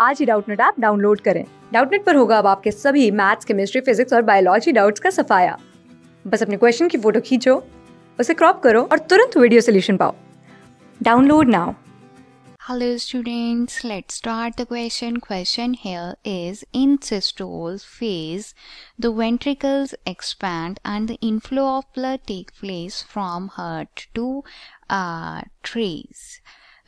आज ही Doubtnut app download करें डाउटनेट पर होगा अब आपके सभी मैथ्स केमिस्ट्री फिजिक्स और बायोलॉजी डाउट्स का सफाया बस अपने क्वेश्चन की फ़ोटो खींचो उसे क्रॉप करो और तुरंत वीडियो सोल्यूशन पाओ download now Hello students, let's start the question. Question here is in systole phase, the ventricles expand and the inflow of blood take place from heart to arteries.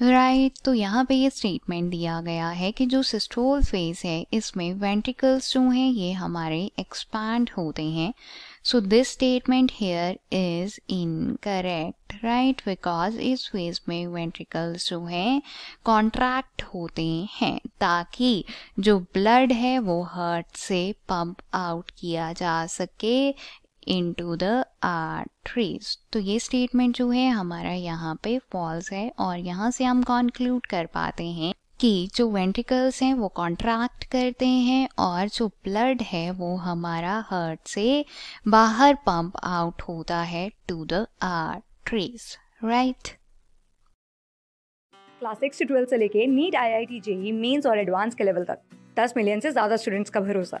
Right right, तो यहाँ पे ये statement दिया गया है कि जो systole phase है इसमें वेंट्रिकल्स जो हैं ये हमारे एक्सपैंड होते हैं। So this statement here is incorrect right because इस फ़ेज़ में वेंट्रिकल्स जो हैं कॉन्ट्रैक्ट होते हैं ताकि जो ब्लड है वो हर्ट से पंप आउट किया जा सके। इनटू द आर ट्रीज तो ये स्टेटमेंट जो है हमारा यहाँ पे फॉल्स है और यहाँ से हम कॉन्क्लूड कर पाते हैं कि जो वेंट्रिकल्स हैं वो कॉन्ट्रैक्ट करते हैं और जो ब्लड है वो हमारा हार्ट से बाहर पंप आउट होता है to the arteries right class six से ट्वेल्थ से लेके NEET I I T JEE mains और एडवांस के लेवल तक. दस मिलियन से ज़्यादा स्टूडेंट्स का भरोसा.